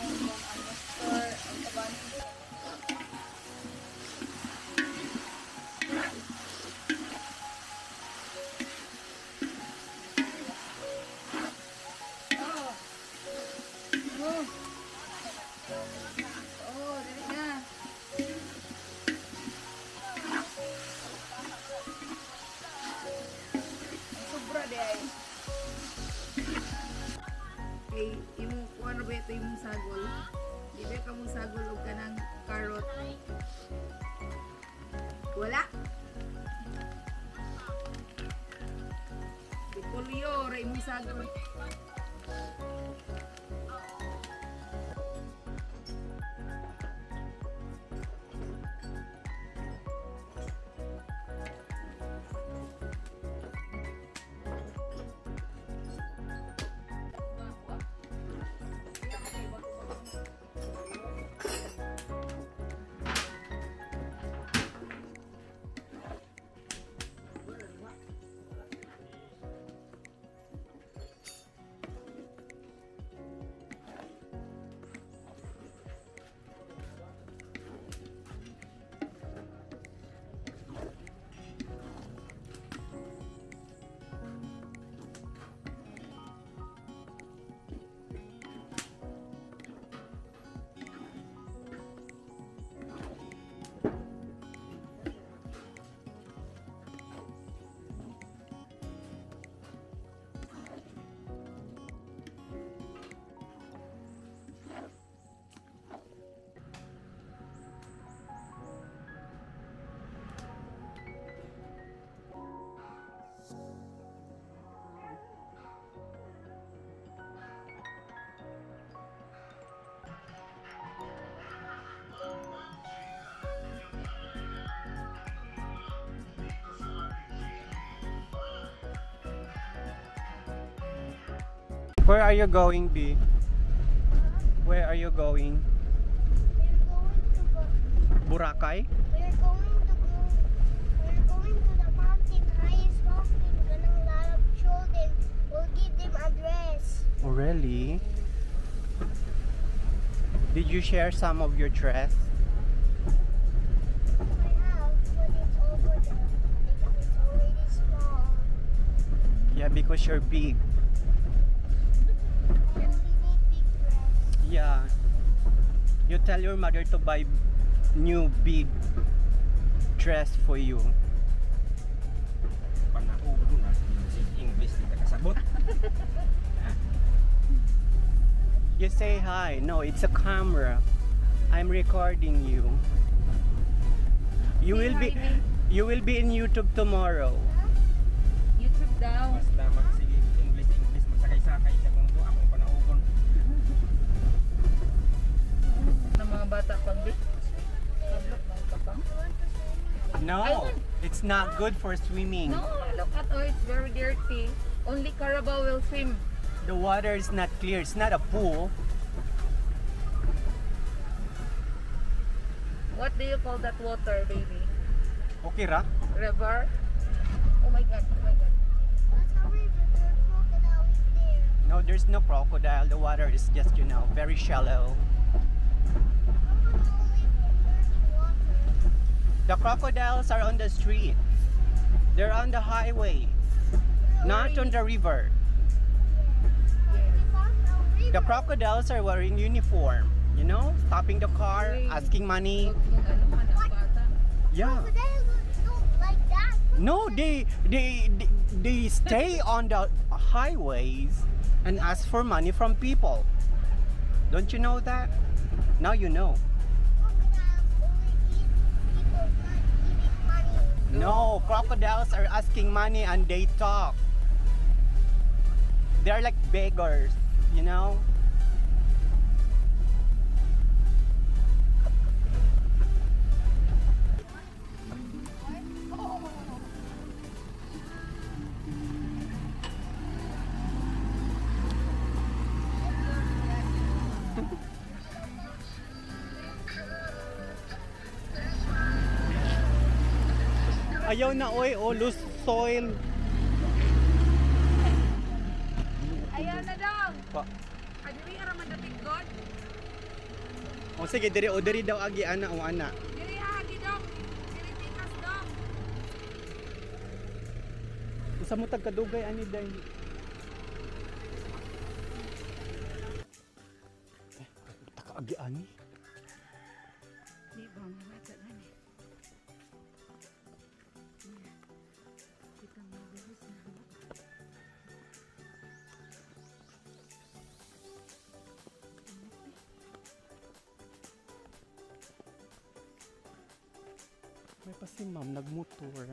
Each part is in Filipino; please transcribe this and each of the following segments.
down from our store. Ra imong Where are you going, B? Where are you going? Boracay? We're going to go. We're going to the mountain highest mountain. Ganang lalap show them. We'll give them address. Oh, really? Did you share some of your dress? I have, but it's over there because it's already small. Yeah, because you're big. Yeah. You tell your mother to buy new big dress for you. panahon na si English di ka kasabot. You say hi. No, it's a camera. I'm recording you. You will be you will be in YouTube tomorrow. YouTube daw Basta magsige English English magsakay-sakay sa mga bata pang di Hablok ng kapang No, it's not good for swimming. no look at oh it's very dirty only Carabao will swim The water is not clear. It's not a pool. what do you call that water baby Okay ra? River. Oh my God, oh my God. That's a river. There's a crocodile in there. No, there's no crocodile. The water is just, you know, very shallow. Crocodile live in dirty water. The crocodiles are on the street. They're on the highway, not on the river. The The crocodiles are wearing uniform, you know, stopping the car, asking money. Huwag mong ano man ang bata. Yeah. Crocodiles don't like that. No, they they they, they stay on the highways and ask for money from people. Don't you know that? Now you know. Crocodiles only eat people not giving money. No, crocodiles are asking money and they talk. They're like beggars, you know? Ayaw na oy, oh, loose soil. Ayaw na daw. Pa. Adiri ara man dating God. O sige, diri o diri daw agi ana o ana. Diri hagi dong. Diri tikas dong. Usa mo tag kadugay ani day. Eh, taka agi ani. Ma'am nagmotor.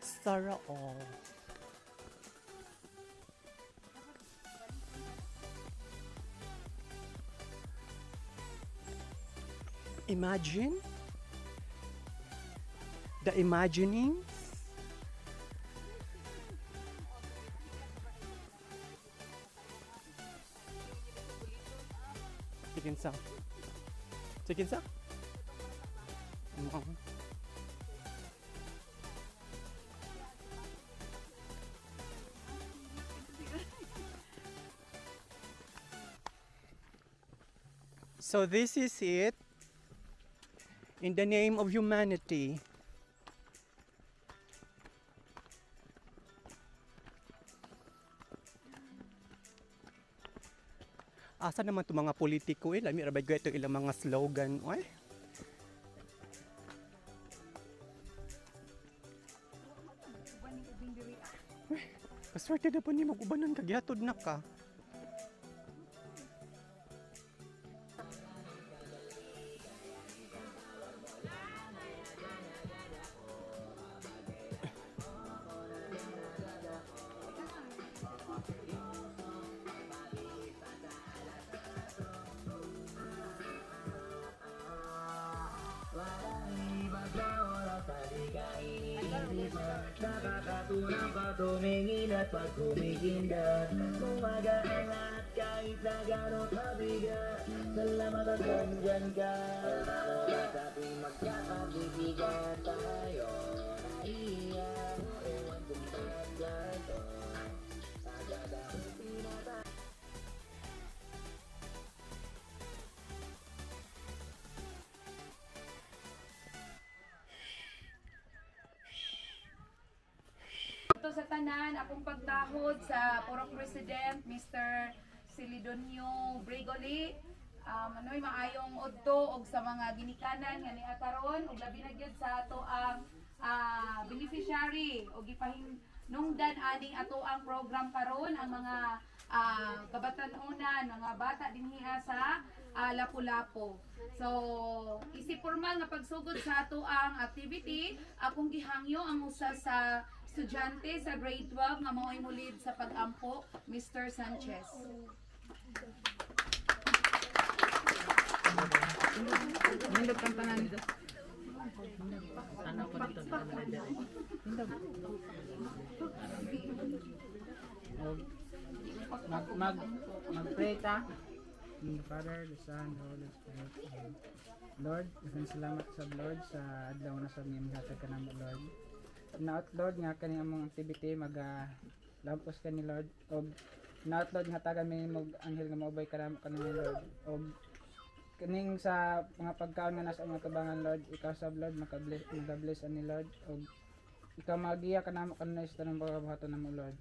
Sarah all. Imagine the imagining Chicken sa. Chicken sa? Oo. So this is it. In the name of humanity. Asa naman itong mga politiko eh? Lami rabay ito ilang mga slogan. Oy. Kaswerte na pa ni mag-ubanan kagyatod na ka. Tumingin at pag kumikinda Kumaga ang lahat kahit na gano'n kabigat Salamat at nandyan ka. At ating magkakabibigan sa tanan, akong pagtahod sa Purok President, Mr. Silidonio Brigoli. Um, ano'y maayong udto og sa mga ginikanan nga ni Ataron ug labi na gyud sa ato ang ah, beneficiary og gipahinungdan aning ato ang program karon ang mga ah, kabatanunan, mga bata dinhiha sa ah, Lapu-Lapu. So, isipurmal nga pagsugod sa ato ang activity, akong gihangyo ang usa sa estudyante sa grade 12 nga mao'y mulid sa pag-ampo, Mr. Sanchez. Nindog kang tanan dito. Mag, mag, mag-pray ta. In the Father, the Son, the Holy Spirit. Amen. Lord, isang salamat sa Lord sa adlaw na sa mga hatag ka namo Lord. Naot Lord nga kani among activity mag ah, lampos ka ni Lord. Og naot Lord nga hatagan mi mag anghel nga maubay ka namo kanang Lord. Og kaning sa mga pagkaon nga nasa mga tubangan Lord ikaw sa Lord makabless magabless ani Lord. Og ikaw magiya ka namo kanang sa tanang pagkabuhaton namo Lord.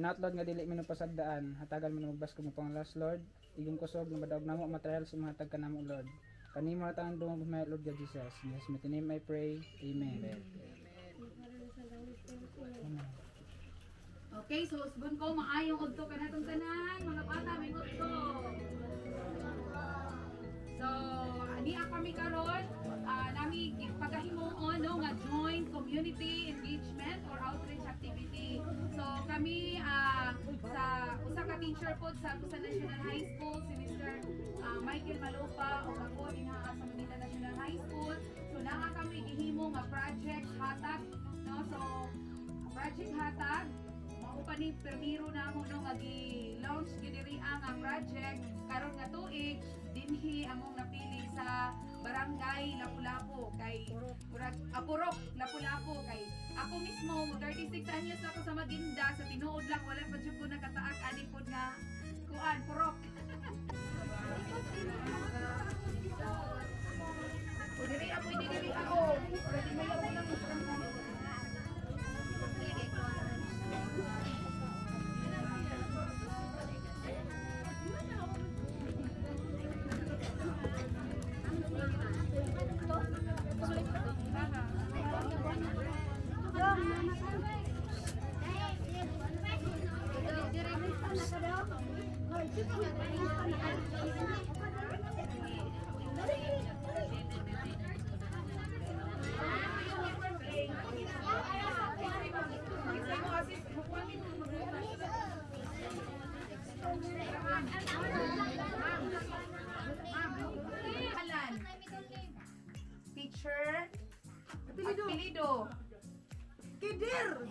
Naot Lord nga dili mi pasadaan hatagan mi magbas mo pang last Lord. Igong kusog nga madawag namo material sa mga hatag ka namo Lord. Kanimo at ang dungog may Lord Jesus. In mighty name I pray. Amen. Okay, so usbon ko maayong udto ka natong tanan, mga bata may udto. So, ani ako kami karon, ah, nami pagahimuon no nga joint community engagement or outreach activity. So, kami ah, sa usa ka teacher pod sa Agusan National High School si Mr. ah, Michael Malupa o ako dinha sa Manila National High School. So, naa kami gihimo nga project hatag no. So, project hatag ni permiro na mo no nga gi-launch gyud diri ang project. Karon nga tuig dinhi among napili sa barangay Lapu-Lapu kay Murag Apurok Lapu-Lapu kay. Ako mismo mo 36 anyos ako sa Maginda sa tinuod lang wala pa jud ko nakataak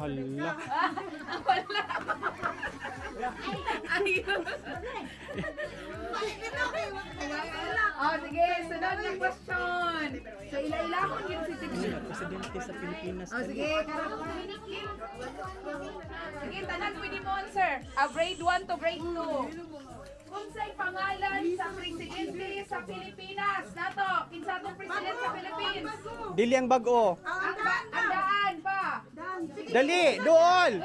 Hala. Ayun. Oh, sige, sunod na question. So, ila-ilahon yun si teacher. Presidente sa Pilipinas. Oh, sige, karang Sige, tanan pwede mo, sir. Ah, grade 1 to grade 2. Unsay pangalan sa presidente sa Pilipinas? Nato, kinsa tong presidente sa Philippines? Dili ang bag-o. Ang, daan pa. Dali, dali.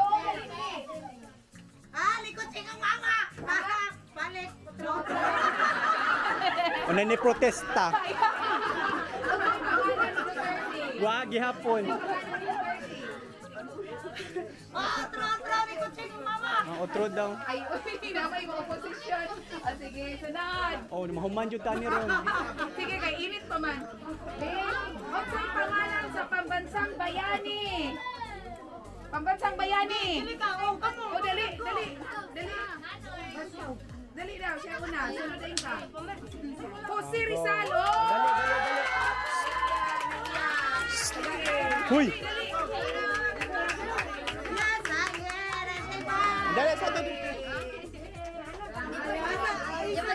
Ah, likod sa ikang mama! Balik! Una ni protesta. Sa? Wa gihapon. Oh, tro, tro! Likod sa ikang mama! Ang otro daw. Ay, uy, na may mga opposition. Ah, sige, sunod. Oh, mahuman jud tani ron. Sige, kay init pa man. Ben, unsay pangalan sa pambansang bayani? Pambansang bayani. Dili ka! Oh, kamo! O, dali, dali, dali. Dali daw, siya una. Sunod din ka. Jose Rizal. Oh! Huy. Dali, dali. Yes,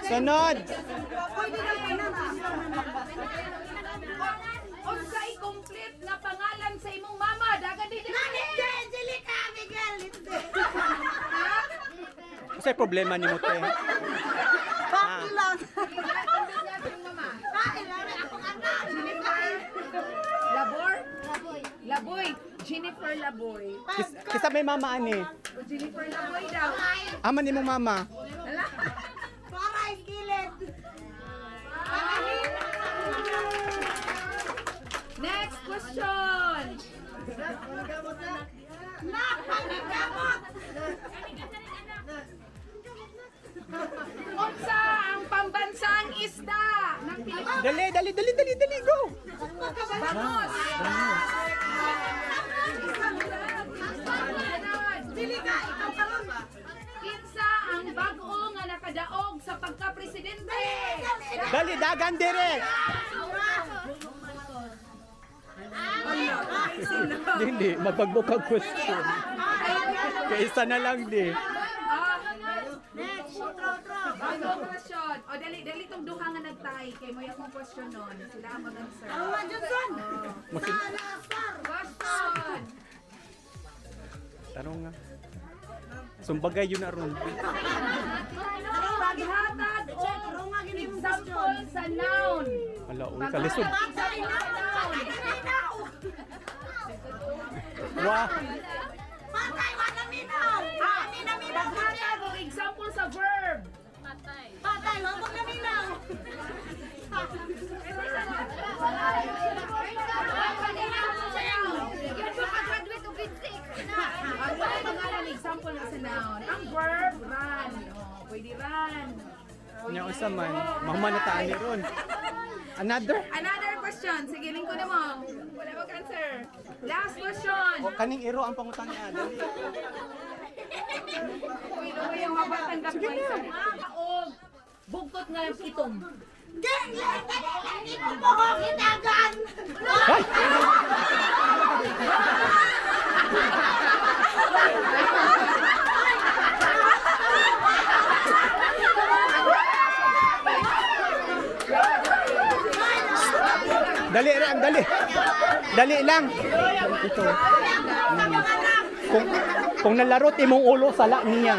Sunod. Na na. Unsay complete na pangalan sa imong mama? Dagan di dali. Hindi! Dili ka, Miguel! Hindi! Unsay problema nimo te? Paki lang! Labor? Laboy. Jennifer Laboy. Kis, kisa may mama ani. Jennifer Laboy daw. Aman nimo mama. Question. Napanigamot! Unsa ang pambansang isda ng Pilipinas? Dali, dali, dali, dali, dali, go. Bangos. Dili ka! Ikaw ka lang ba? Kinsa ang bag-o nga nakadaog sa pagka-presidente? Dali, dagan dire. Dili, magbagbuka question. Kaya isa na lang di. Next! Bagong question. O dali dali tong duha nga nagtay kay mo akong question nun. Sila ang mag-answer. Tama, Johnson. Oh. Masin- Question. Tanong nga. Sumbagay yun na ron. Paghatag o example sa noun. Wala, uy, kalisod. Example sa noun. Wow. Patay, wala minaw. Ah, minaw, minaw. Paghatag o example sa verb. Patay, wala na minaw. Example na sa noun. Ang verb run. Oh, pwede run. Nya usa man, mahumanataan ni ron. Another? Another question. Sige, lingko na mo. Wala mag-answer. Last question. O kaning iro ang pangutan niya. Dali. Uy, ano yung mabatang gagawin sa kaog. Bugtot nga yung itom. Leng, leng, ito mo ko kinagan. Ay! Dali lang, dali. Dali lang. Ito. Kung kung nalaro timong ulo sala niya.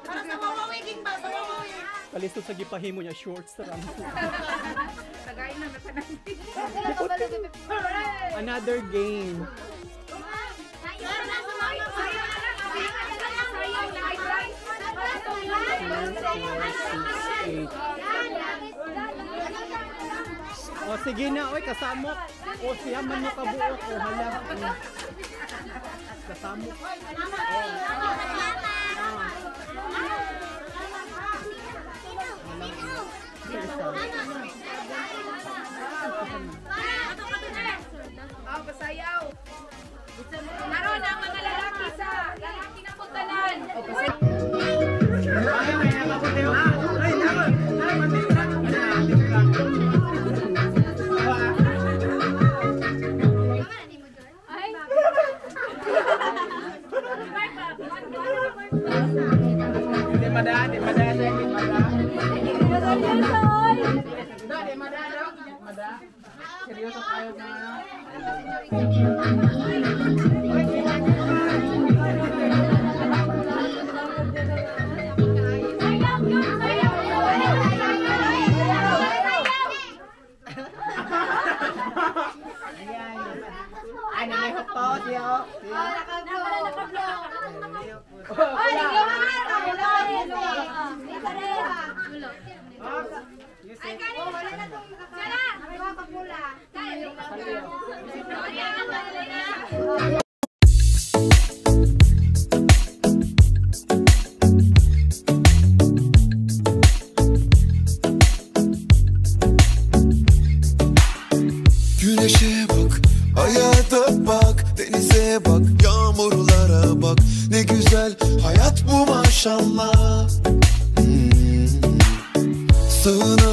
Para sa wawawigin ba? Sa wawawigin. Kalisod sa gipahimo niya shorts ra. Tagay na natanan. Another game. Sige na, oy kasamo. O siya man mo kabuok o hala. Mm. Kasamo. Oh, pasayaw. Naroon ang mga lalaki sa lalaki Ne güzel hayat bu maşallah. Hmm. Soluna